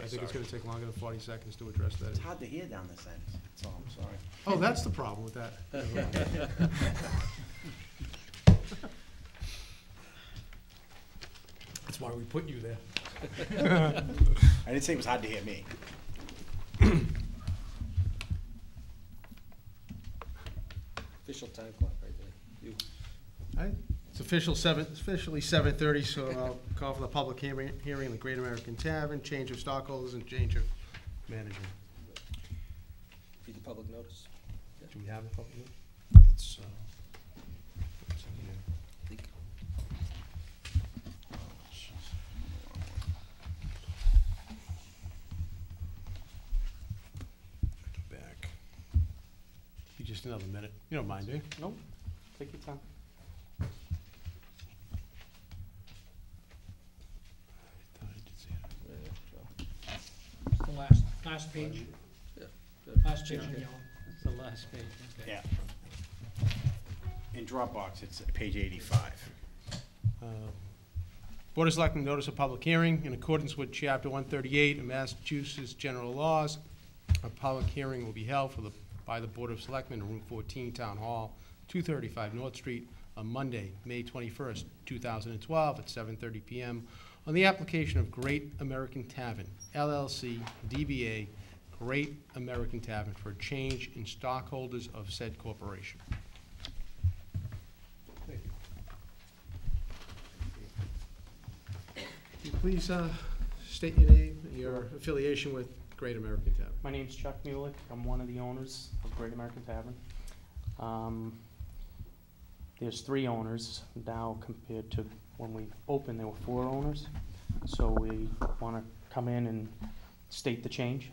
Okay, I think it's sorry. gonna take longer than forty seconds to address that. It's hard to hear down this end, that's all, I'm sorry. Oh, that's the problem with that. That's why we put you there. I didn't say it was hard to hear me. Official time clock right there. You, Alright, It's official seven, officially seven thirty, so I'll call for the public hearing, hearing in the Great American Tavern, change of stockholders and change of manager. read the public notice. Do we have a public hearing? It's, uh, It's in here. I think Back. You just another minute. You don't mind, do you? Nope, take your time. Thought I did see it. Yeah, so, It's the last, last page, last page in yellow. It's the last page, okay. Yeah. In Dropbox, it's page eighty-five. Uh, Board of Selectmen notice of public hearing in accordance with Chapter 138 of Massachusetts General Laws. A public hearing will be held for the, by the Board of Selectmen in Room 14, Town Hall, 235 North Street, on Monday, May 21st, 2012, at 7:30 PM, on the application of Great American Tavern, LLC, DBA Great American Tavern, for a change in stockholders of said corporation. Thank you. Can you Please uh, state your name, and your affiliation with Great American Tavern. My name's Chuck Mulick, I'm one of the owners of Great American Tavern. Um, There's three owners now compared to when we opened, there were four owners. So we wanna come in and state the change,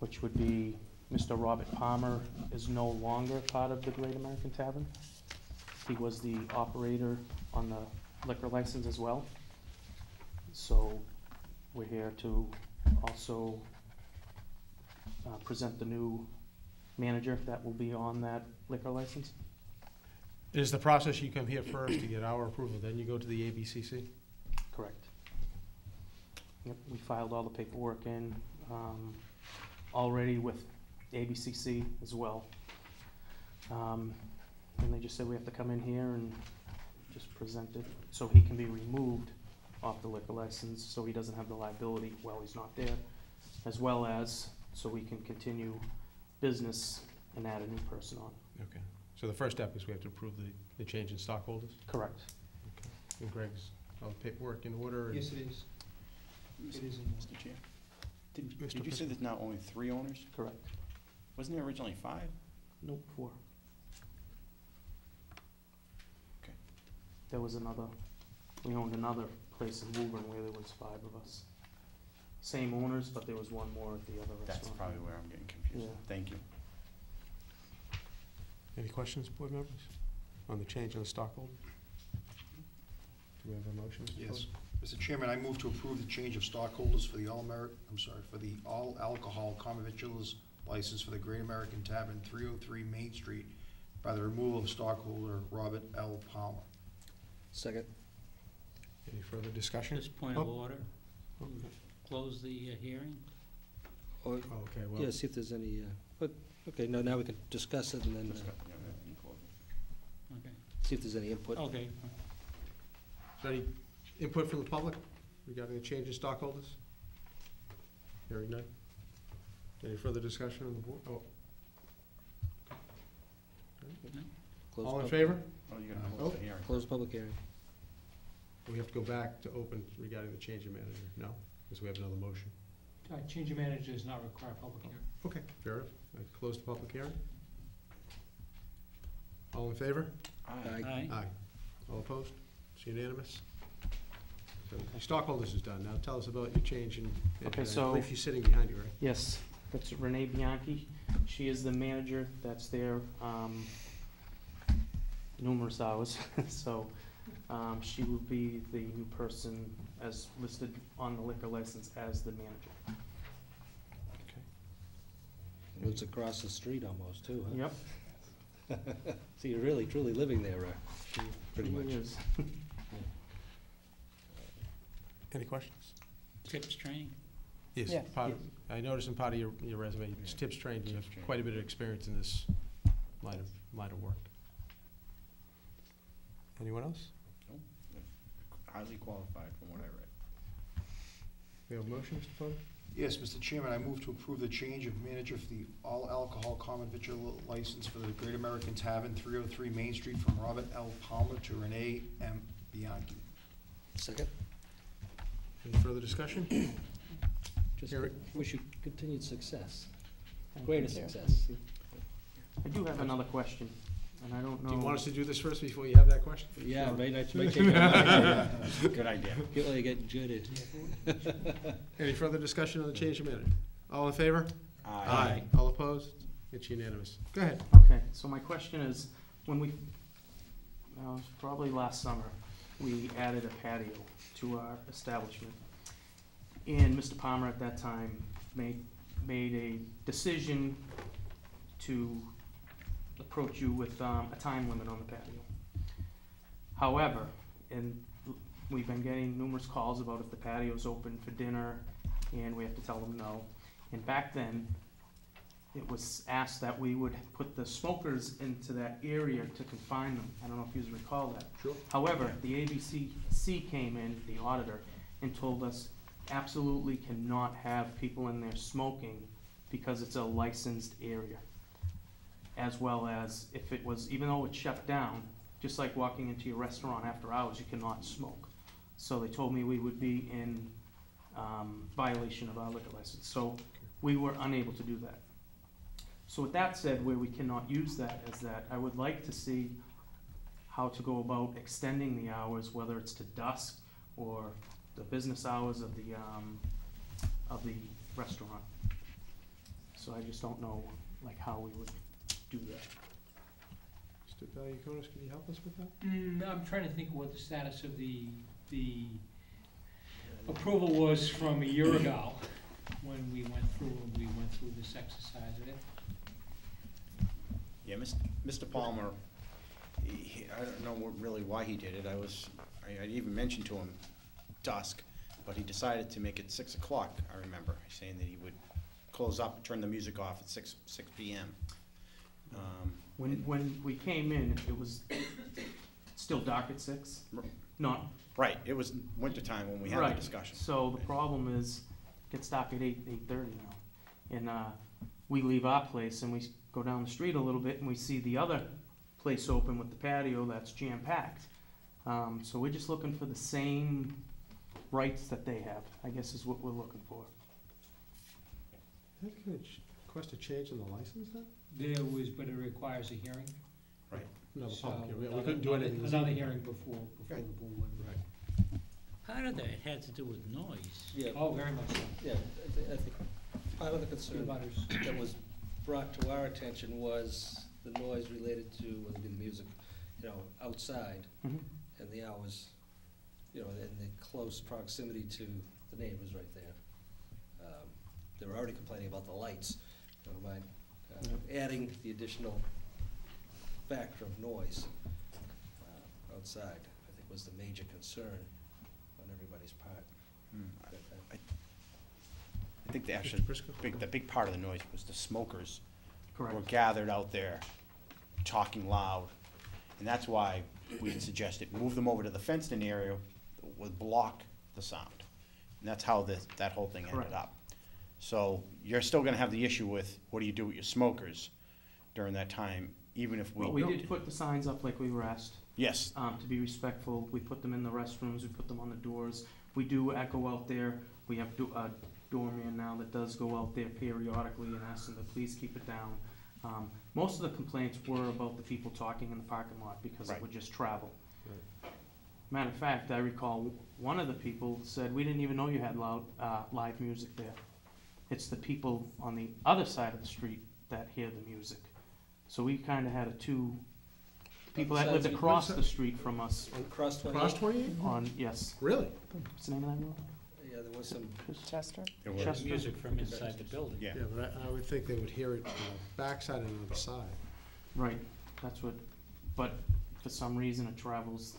which would be Mr. Robert Palmer is no longer part of the Great American Tavern. He was the operator on the liquor license as well. So we're here to also uh, present the new manager that will be on that liquor license. Is the process you come here first to get our approval, then you go to the ABCC? Correct. Yep, we filed all the paperwork in, um, already with ABCC as well. Um, and they just said we have to come in here and just present it, so he can be removed off the liquor license, so he doesn't have the liability while he's not there, as well as, so we can continue business and add a new person on. Okay. So the first step is we have to approve the, the change in stockholders? Correct. And Greg's, all the paperwork in order? and- Yes, it is. It is in Mr. Chair, did, Mr. did you say President. there's now only three owners? Correct. Wasn't there originally five? Nope, four. Okay. There was another, we owned another place in Woburn where there was five of us. Same owners, but there was one more at the other restaurant. That's probably where I'm getting confused. Yeah. Thank you. Any questions, board members, on the change in the stockholder? Do we have a motion? Mr. yes. Clerk? Mr. Chairman, I move to approve the change of stockholders for the all merit, I'm sorry, for the all alcohol common victuals license for the Great American Tavern, three oh three Main Street, by the removal of stockholder Robert L. Palmer. Second, Any further discussion? Just point of Oh. order, close the uh, hearing. Or, Oh, Okay, well. yeah, see if there's any, uh, but, okay, no, now we can discuss it and then, uh, go. Yeah, we can close it. Okay, see if there's any input. okay. Is there any input from the public regarding the change in stockholders? Hearing none. Any further discussion on the board? Oh. Close All in pub- favor? Oh, you're gonna Oh. close the hearing. Close public hearing. We have to go back to open regarding the change of manager, no? Because we have another motion. Uh, change of manager does not require public hearing. Okay, fair enough. I close the public hearing. All in favor? Aye. Aye. Aye. All opposed? It's unanimous. So your stockholders is done. Now tell us about your change in. Okay, I so- believe she's sitting behind you, right? Yes, that's Renee Bianchi. She is the manager that's there, um, numerous hours, so, um, she will be the new person as listed on the liquor license as the manager. It's across the street almost, too, huh? Yep. So you're really truly living there, uh, pretty much. is. Any questions? Tips training. Yes, Yeah. part, of- I noticed in part of your, your resume, it's tips trained, you have Tips trained. quite a bit of experience in this line of, line of work. Anyone else? Highly qualified from what I read. We have a motion, Mr. Fode? Yes, Mr. Chairman, I move to approve the change of manager for the all-alcohol common victual license for the Great American Tavern, three oh three Main Street, from Robert L. Palmer to Renee M. Bianchi. Second? Any further discussion? Just Here wish you continued success, Thank greater success. I do have another question, and I don't know. Do you want us to do this first before you have that question? Yeah, right, I might take that. Good idea. Get while you get jitted. Any further discussion on the change of manager? All in favor? Aye. All opposed? It's unanimous. Go ahead. Okay, so my question is, when we, uh, it was probably last summer, we added a patio to our establishment. And Mr. Palmer at that time made, made a decision to approach you with, um, a time limit on the patio. However, and we've been getting numerous calls about if the patio's open for dinner, and we have to tell them no. And back then, it was asked that we would put the smokers into that area to confine them. I don't know if you recall that. Sure. However, the ABCC came in, the auditor, and told us absolutely cannot have people in there smoking because it's a licensed area. As well as if it was, even though it's shut down, just like walking into your restaurant after hours, you cannot smoke. So they told me we would be in, um, violation of our liquor license, so we were unable to do that. So with that said, where we cannot use that is that I would like to see how to go about extending the hours, whether it's to dusk or the business hours of the, um, of the restaurant. So I just don't know, like, how we would do that. Mr. Balukonis, can you help us with that? Mm, I'm trying to think what the status of the, the approval was from a year ago, when we went through, we went through this exercise. I Yeah, Mis- Mr. Palmer, he- he- I don't know what- really why he did it. I was, I I even mentioned to him dusk, but he decided to make it six o'clock, I remember, saying that he would close up, and turn the music off at six, six P M. Um, When, when we came in, it was still dark at six, not Right, it was wintertime when we had the Right. discussion. So the problem is, gets dark at eight, eight-thirty now. And, uh, we leave our place and we s- go down the street a little bit and we see the other place open with the patio that's jam-packed. Um, so we're just looking for the same rights that they have, I guess is what we're looking for. That can ch- request a change in the license then? There was, but it requires a hearing. No, the so public hearing. We- We another- couldn't do anything. this Another evening. hearing before, before Right. the board. Right. Part of that had to do with noise. Yeah, Oh, very much so. yeah, I thi- I think part of the concern butters. that was brought to our attention was the noise related to, whether it be the music, you know, outside, Mhm. and the hours, you know, and the close proximity to the neighbors right there. Um, They were already complaining about the lights, never mind, uh, adding the additional factor of noise uh, outside, I think was the major concern on everybody's part. Hmm. at that. I think the actually, big, the big part of the noise was the smokers were Correct. gathered out there, talking loud. And that's why we had suggested, move them over to the fenced-in area, would block the sound. And that's how this, that whole thing ended up. So you're still gonna have the issue with, what do you do with your smokers during that time, even if we. Well, we did put the signs up like we were asked. Yes, um, to be respectful, we put them in the restrooms, we put them on the doors. We do echo out there, we have do, a doorman now that does go out there periodically and ask them to please keep it down. Um, most of the complaints were about the people talking in the parking lot because it would just travel. Matter of fact, I recall one of the people said, we didn't even know you had loud, uh, live music there. It's the people on the other side of the street that hear the music. So we kinda had a two, people that lived across the street from us On Cross Cross twenty-eight, twenty-eight? Mm-hmm. on, yes, Really? what's the name of that road? yeah, there was some, Chester? it was, Chester. Music from inside the building. yeah. Yeah, but I, I would think they would hear it on the backside and on the other side. Right, that's what, but for some reason it travels,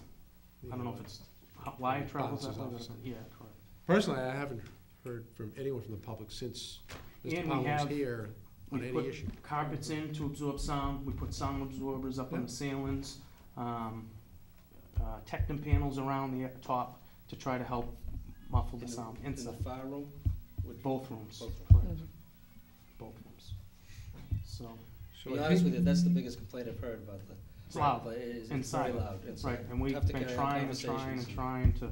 I don't know if it's, how- why it travels that Bounces way, off but- something. yeah, correct. Personally, I haven't heard from anyone from the public since Mr. And we Powell was have- here on We any put issue. carpets in to absorb sound, we put sound absorbers up on the ceilings, um, uh, Tectum panels around the top to try to help muffle the sound In the inside, fire room? Would- both rooms, Both correct, both rooms. So, To be honest with you, that's the biggest complaint I've heard about the. It's loud. But it is- It's Inside. very loud inside. right, and we've Tough to been carry on trying and trying and conversations. trying to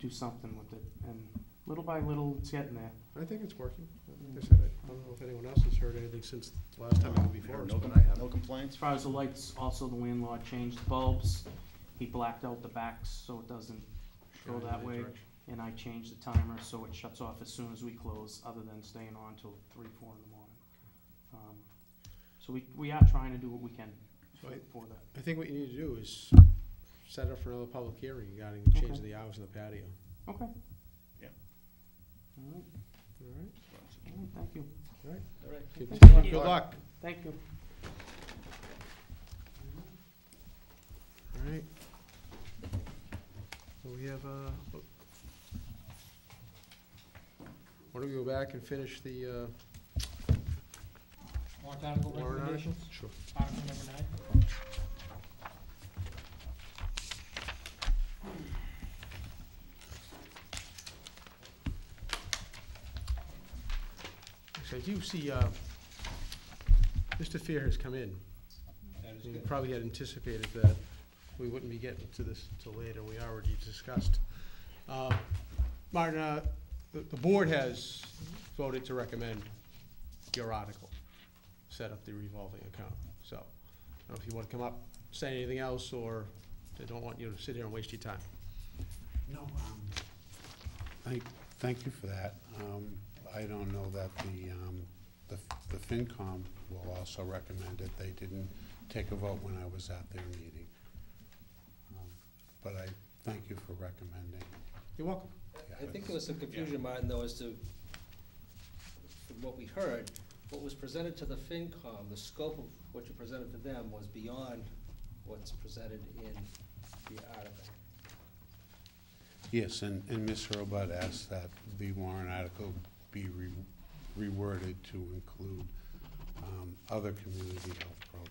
do something with it, and little by little, it's getting there. I think it's working. Like I said, I don't know if anyone else has heard anything since the last time it was before us, No but I have. no complaints? As far as the lights, also the landlord changed the bulbs, he blacked out the backs so it doesn't go that way. And I changed the timer so it shuts off as soon as we close, other than staying on till three, four in the morning. Um, So we, we are trying to do what we can for Right. for that. I think what you need to do is set up for another public hearing regarding the change of Okay. the hours in the patio. Okay. All right, All right? all right, thank you. All right. Good Thank you. good luck. Thank you. All right. So we have, uh, why don't we go back and finish the, uh, article recommendations. Sure. article number nine. So I do see, uh, Mr. Fear has come in. That is We good. probably had anticipated that we wouldn't be getting to this till later, we already discussed. Uh, Martin, uh, the, the board has voted to recommend your article, set up the revolving account. So, I don't know if you wanna come up, say anything else, or they don't want you to sit here and waste your time. No, um, thank, thank you for that. Um, I don't know that the, um, the the FinCom will also recommend it. They didn't take a vote when I was at their meeting. Um, But I thank you for recommending. You're welcome. I think there was some confusion, Martin, though, as to, from what we heard, what was presented to the FinCom, the scope of what you presented to them was beyond what's presented in the article. Yes, and, and Ms. Hurlbut asked that the warrant article be re- reworded to include um, other community health programs.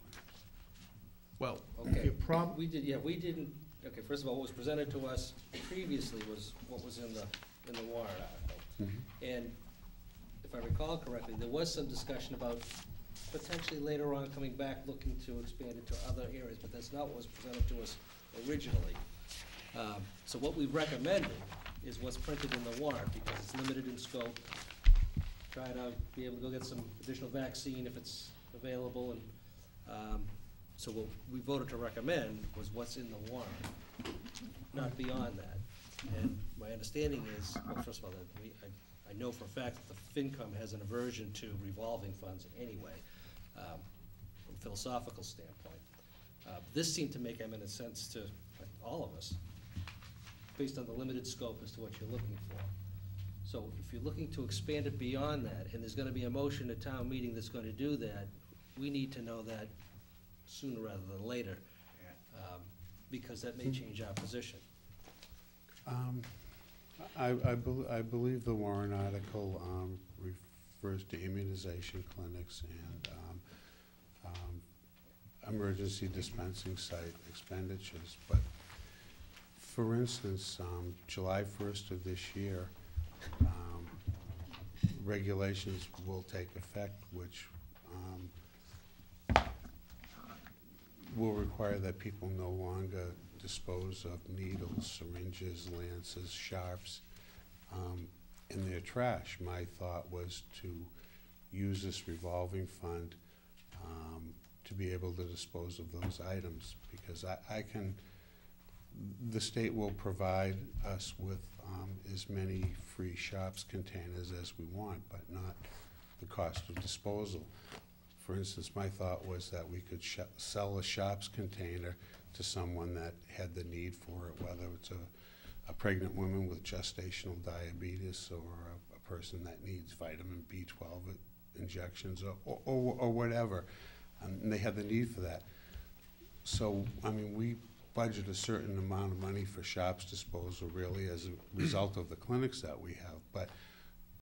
Well, Okay, your we did, yeah, we didn't, okay, first of all, what was presented to us previously was what was in the, in the warrant article. And if I recall correctly, there was some discussion about potentially later on coming back, looking to expand it to other areas, but that's not what was presented to us originally. Um, So what we recommended is what's printed in the warrant, because it's limited in scope. Try to be able to go get some additional vaccine if it's available, and, um, so what we voted to recommend was what's in the warrant, not beyond that. And my understanding is, well, first of all, that we, I, I know for a fact that the FinCom has an aversion to revolving funds anyway, um, from a philosophical standpoint. Uh, This seemed to make eminent sense to all of us, based on the limited scope as to what you're looking for. So if you're looking to expand it beyond that, and there's gonna be a motion at town meeting that's gonna do that, we need to know that sooner rather than later, um, because that may change our position. Um, I, I bel- I believe the warrant article, um, refers to immunization clinics and, um, um, emergency dispensing site expenditures, but for instance, um, July first of this year, um, regulations will take effect, which, um, will require that people no longer dispose of needles, syringes, lances, sharps um, in their trash. My thought was to use this revolving fund um, to be able to dispose of those items, because I, I can, the state will provide us with um, as many free sharps containers as we want, but not the cost of disposal. For instance, my thought was that we could sell a sharps container to someone that had the need for it, whether it's a, a pregnant woman with gestational diabetes or a, a person that needs vitamin B12 injections or, or, or or whatever. And they had the need for that. So, I mean, we budget a certain amount of money for sharps disposal really as a result of the clinics that we have. But